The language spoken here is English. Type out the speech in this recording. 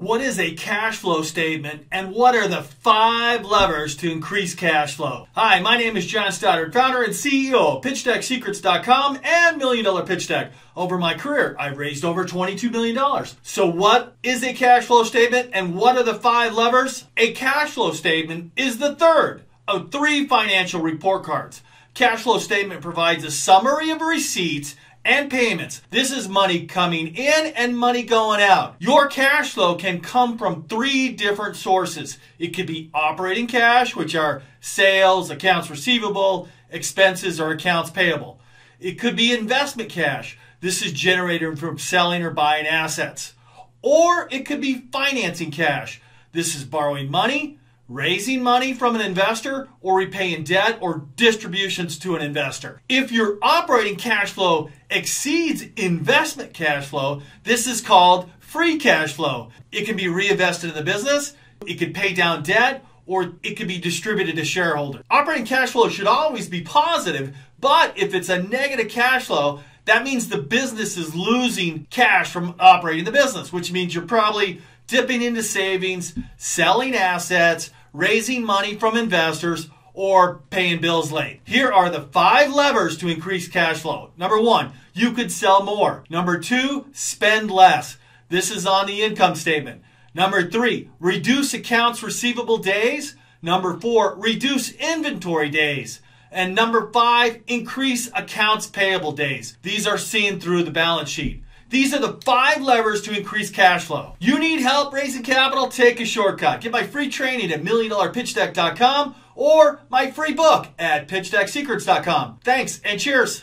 What is a cash flow statement and what are the five levers to increase cash flow? Hi, my name is Jon Stoddard, founder and CEO of PitchDeckSecrets.com and Million Dollar Pitch Deck. Over my career, I've raised over $22 million. So what is a cash flow statement and what are the five levers? A cash flow statement is the third of three financial report cards. Cash flow statement provides a summary of receipts and payments. This is money coming in and money going out. Your cash flow can come from three different sources. It could be operating cash, which are sales, accounts receivable, expenses, or accounts payable. It could be investment cash. This is generated from selling or buying assets. Or it could be financing cash. This is borrowing money, raising money from an investor or repaying debt or distributions to an investor. If your operating cash flow exceeds investment cash flow, this is called free cash flow. It can be reinvested in the business, it could pay down debt, or it could be distributed to shareholders. Operating cash flow should always be positive, but if it's a negative cash flow, that means the business is losing cash from operating the business, which means you're probably dipping into savings, selling assets, raising money from investors, or paying bills late. Here are the five levers to increase cash flow. Number one, you could sell more. Number two, spend less. This is on the income statement. Number three, reduce accounts receivable days. Number four, reduce inventory days. And number five, increase accounts payable days. These are seen through the balance sheet. These are the five levers to increase cash flow. You need help raising capital? Take a shortcut. Get my free training at milliondollarpitchdeck.com or my free book at pitchdecksecrets.com. Thanks and cheers.